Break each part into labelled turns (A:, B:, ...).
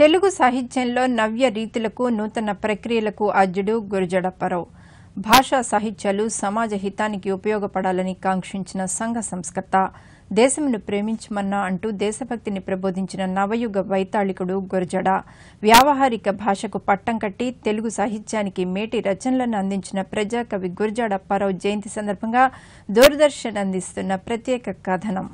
A: తెలుగు సాహిత్యంలో నవ్య రీతులకు నూతన ప్రక్రియలకు అజ్జుడు గురజడప్పారావు భాషా సాహిత్యాలు సమాజ హితానికి ఉపయోగపడాలని కాంక్షించిన సంఘ సంస్కర్త. దేశమును ప్రేమించమన్నా అంటూ దేశభక్తిని ప్రబోధించిన నవయుగ వైతాళికుడు గురజడ. వ్యావహారిక భాషకు పట్టం కట్టి తెలుగు సాహిత్యానికి మేటి రచనలను అందించిన ప్రజాకవి గురజాడ అప్పారావు జయంతి సందర్భంగా దూరదర్శన్ అందిస్తున్న ప్రత్యేక కథనం.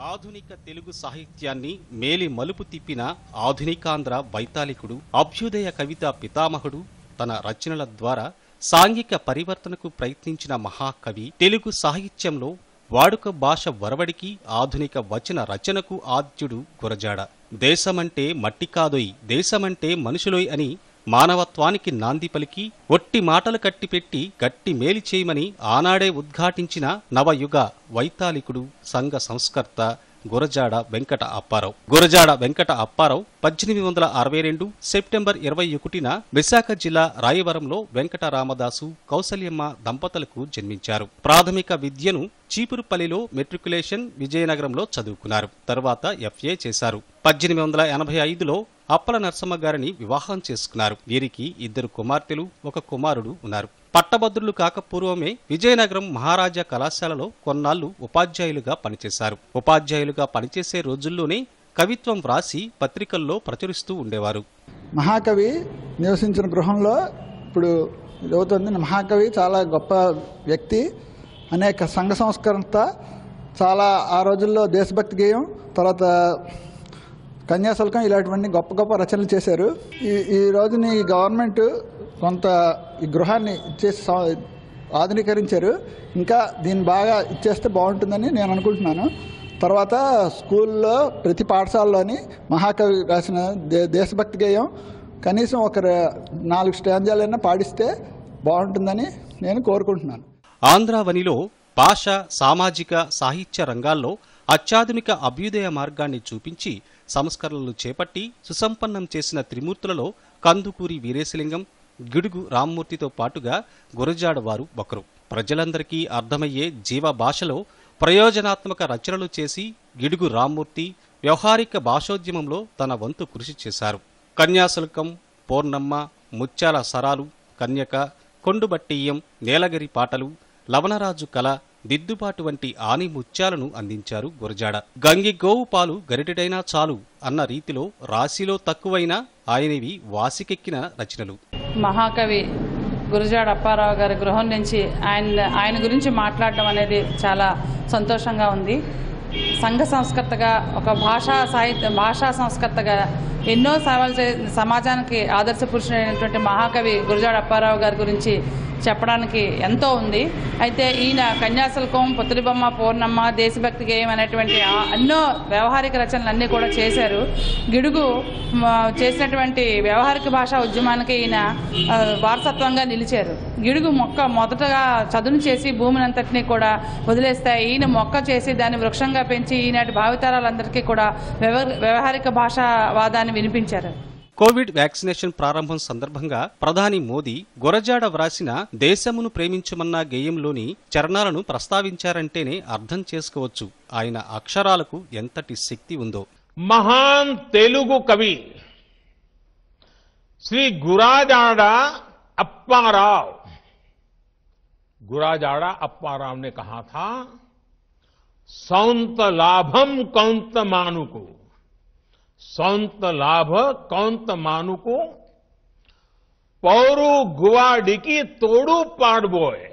B: ఆధునిక తెలుగు సాహిత్యాన్ని మేలి మలుపు తిప్పిన ఆధునికాంధ్ర వైతాళికుడు అభ్యుదయ కవిత పితామహుడు తన రచనల ద్వారా సాంఘిక పరివర్తనకు ప్రయత్నించిన మహాకవి తెలుగు సాహిత్యంలో వాడుక భాష వరవడికి ఆధునిక వచన రచనకు ఆద్యుడు గురజాడ. దేశమంటే మట్టి కాదోయ్ దేశమంటే మనుషులోయ్ అని మానవత్వానికి నాంది పలికి ఒట్టి మాటలు కట్టిపెట్టి గట్టి మేలి చేయమని ఆనాడే ఉద్ఘాటించిన నవయుగ వైతాళికుడు సంఘ సంస్కర్త గురజాడ వెంకట అప్పారావు. గురజాడ వెంకట అప్పారావు పద్దెనిమిది వందల అరవై రెండు సెప్టెంబర్ ఇరవై ఒకటిన విశాఖ జిల్లా రాయవరంలో వెంకట రామదాసు కౌసల్యమ్మ దంపతులకు జన్మించారు. ప్రాథమిక విద్యను చీపురుపల్లిలో మెట్రికులేషన్ విజయనగరంలో చదువుకున్నారు. తరువాత ఎఫ్ఏ చేశారు. పద్దెనిమిది వందల ఎనభై ఐదులో అప్పల నరసమ్మ గారిని వివాహం చేసుకున్నారు. వీరికి ఇద్దరు కుమార్తెలు ఒక కుమారుడు ఉన్నారు. పట్టభద్రులు కాక పూర్వమే విజయనగరం మహారాజా కళాశాలలో కొన్నాళ్ళు ఉపాధ్యాయులుగా పనిచేశారు. ఉపాధ్యాయులుగా పనిచేసే రోజుల్లోనే కవిత్వం వ్రాసి పత్రికల్లో ప్రచురిస్తూ ఉండేవారు.
C: మహాకవి నివసించిన గృహంలో ఇప్పుడు అవుతుంది మహాకవి చాలా గొప్ప వ్యక్తి. అనేక సంఘ సంస్కరణత చాలా ఆ రోజుల్లో దేశభక్తి గేయం. తర్వాత కన్యాశుల్కం ఇలాంటివన్నీ గొప్ప గొప్ప రచనలు చేశారు. ఈ ఈ రోజుని ఈ గవర్నమెంట్ కొంత ఈ గృహాన్ని ఇచ్చేసి ఆధునీకరించారు. ఇంకా దీన్ని బాగా ఇచ్చేస్తే బాగుంటుందని నేను అనుకుంటున్నాను. తర్వాత స్కూల్లో ప్రతి పాఠశాలలోని మహాకవి రాసిన దే దేశభక్తి గేయం కనీసం ఒక నాలుగు స్టాంజాలైనా పాడిస్తే బాగుంటుందని నేను కోరుకుంటున్నాను.
B: ఆంధ్రావనిలో భాష సామాజిక సాహిత్య రంగాల్లో అత్యాధునిక అభ్యుదయ మార్గాన్ని చూపించి సంస్కరణలు చేపట్టి సుసంపన్నం చేసిన త్రిమూర్తులలో కందుకూరి వీరేశలింగం గిడుగు రామ్మూర్తితో పాటుగా గురజాడ వారు ఒకరు. ప్రజలందరికీ అర్థమయ్యే జీవ భాషలో ప్రయోజనాత్మక రచనలు చేసి గిడుగు రామ్మూర్తి వ్యవహారిక భాషోద్యమంలో తన వంతు కృషి చేశారు. కన్యాశుల్కం పూర్ణమ్మ ముత్యాల సరాలు కన్యక కొండుబట్టియ్యం నీలగిరి పాటలు లవణరాజు కళ దిద్దుబాటు వంటి ఆని ముత్యాలను అందించారు గురజాడ. గంగి గోవు పాలు గరిటెడైనా చాలు అన్న రీతిలో రాశిలో తక్కువైనా ఆయనవి వాసికెక్కిన రచనలు.
D: మహాకవి గురజాడ అప్పారావు గారి గృహం నుంచి ఆయన ఆయన గురించి మాట్లాడడం అనేది చాలా సంతోషంగా ఉంది. సంఘ సంస్కర్తగా ఒక భాషా సాహిత్య భాషా సంస్కర్తగా ఎన్నో సేవలు చే సమాజానికి ఆదర్శ పురుషుడైనటువంటి మహాకవి గురజాడ అప్పారావు గారి గురించి చెప్పడానికి ఎంతో ఉంది. అయితే ఈయన కన్యాశుల్కం పుత్రిబొమ్మ పూర్ణమ్మ దేశభక్తి గేయం అనేటువంటి ఎన్నో వ్యవహారిక రచనలు అన్నీ కూడా చేశారు. గిడుగు చేసినటువంటి వ్యవహారిక భాషా ఉద్యమానికి ఈయన వారసత్వంగా నిలిచారు. గిడుగు మొక్క మొదటగా చదును చేసి భూమిని అంతటినీ కూడా వదిలేస్తే ఈయన మొక్క చేసి దాన్ని వృక్షంగా పెంచి ఈనాటి భావితరాలందరికీ కూడా వ్యవ- వ్యవహారిక భాషావాదాన్ని వినిపించారు
B: కోవిడ్ వ్యాక్సినేషన్ ప్రారంభం సందర్భంగా ప్రధాని మోదీ గురజాడ వ్రాసిన దేశమును ప్రేమించమన్న గేయంలోని చరణాలను ప్రస్తావించారంటేనే అర్థం చేసుకోవచ్చు ఆయన అక్షరాలకు ఎంతటి శక్తి ఉందో
E: महान तेलुगु कवि श्री गुराजाड़ा अप्पा राव गुराजाड़ा अप्पा राव ने कहा था सौंत लाभम कौंत मानु को सौंत लाभ कौंत मानु को पौरु गुवाडिकी तोड़ू पाड़बोए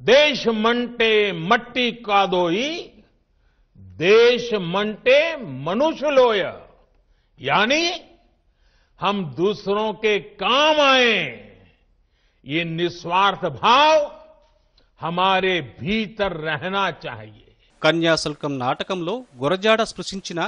E: देश मंटे मट्टी कादोई, देश मंटे मनुष्य लोय। यानी हम दूसरों के काम आए। ये निस्वार्थ भाव హమారే భీతర్ రహనా చాహియే
B: కన్యాశుల్కం నాటకంలో గురజాడ స్పృశించిన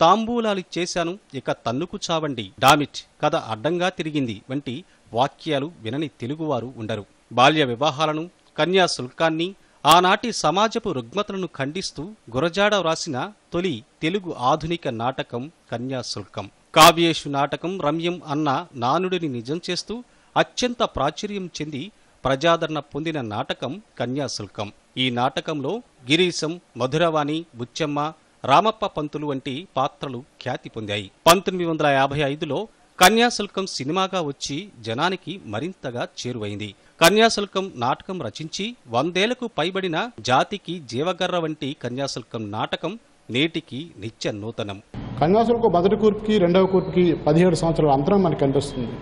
B: తాంబూలాలు చేశాను ఇక తన్నుకు చావండి డామిట్ కథ అడ్డంగా తిరిగింది వంటి వాక్యాలు వినని తెలుగువారు ఉండరు బాల్య వివాహాలను కన్యాశుల్కాన్ని ఆనాటి సమాజపు రుగ్మతలను ఖండిస్తూ గురజాడ వ్రాసిన తొలి తెలుగు ఆధునిక నాటకం కన్యాశుల్కం కావ్యేషు నాటకం రమ్యం అన్న నానుడిని నిజం చేస్తూ అత్యంత ప్రాచుర్యం చెంది ప్రజాదరణ పొందిన నాటకం కన్యాశుల్కం. ఈ నాటకంలో గిరీశం మధురవాణి బుచ్చమ్మ రామప్ప పంతులు వంటి పాత్రలు ఖ్యాతి పొందాయి. పంతొమ్మిది వందల యాభై ఐదులో కన్యాశుల్కం సినిమాగా వచ్చి జనానికి మరింతగా చేరువైంది. కన్యాశుల్కం నాటకం రచించి వందేలకు పైబడిన జాతికి జీవగర్ర వంటి కన్యాశుల్కం నాటకం నేటికి నిత్య నూతనం.
F: కన్యాశుల్కం మొదటి కూర్పుకి రెండవ కూర్పుకి పదిహేడు సంవత్సరాల అంతరం మనకు కనిపిస్తుంది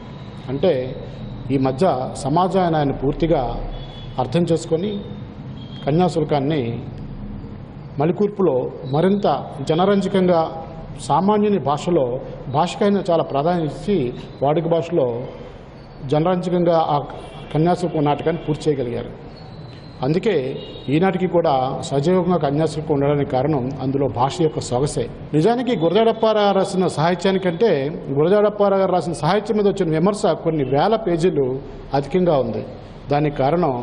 F: అంటే ఈ మధ్య సమాజాన్ని ఆయన పూర్తిగా అర్థం చేసుకొని కన్యాశుల్కాన్ని మలికూర్పులో మరింత జనరంజకంగా సామాన్యుని భాషలో భాషకైనా చాలా ప్రాధాన్యత ఇచ్చి వాడుక భాషలో జనరంజకంగా ఆ కన్యాశుల్కం నాటకాన్ని పూర్తి చేయగలిగారు. అందుకే ఈనాటికి కూడా సజీవంగా కన్యాశుల్కం ఉండడానికి కారణం అందులో భాష యొక్క సొగసే. నిజానికి గురజాడప్పారావు రాసిన సాహిత్యానికంటే గురజాడప్పారావు గారు రాసిన సాహిత్యం మీద వచ్చిన విమర్శ కొన్ని వేల పేజీలు అధికంగా ఉంది. దానికి కారణం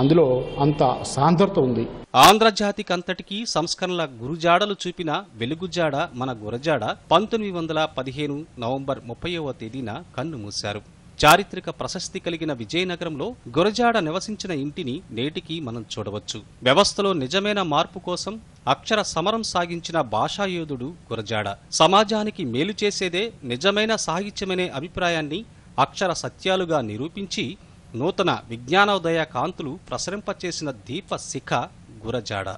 F: అందులో అంత సాంద్రత ఉంది.
B: ఆంధ్రజాతికి అంతటికీ సంస్కరణల గురుజాడలు చూపిన వెలుగుజాడ మన గురజాడ పంతొమ్మిది వందల పదిహేను నవంబర్ ముప్పైవ తేదీన కన్ను మూశారు చారిత్రక ప్రశస్తి కలిగిన విజయనగరంలో గురజాడ నివసించిన ఇంటిని నేటికి మనం చూడవచ్చు. వ్యవస్థలో నిజమైన మార్పు కోసం అక్షర సమరం సాగించిన భాషాయోధుడు గురజాడ. సమాజానికి మేలు చేసేదే నిజమైన సాహిత్యమనే అభిప్రాయాన్ని అక్షర సత్యాలుగా నిరూపించి నూతన విజ్ఞానోదయ కాంతులు ప్రసరింపచేసిన దీప శిఖ గురజాడ.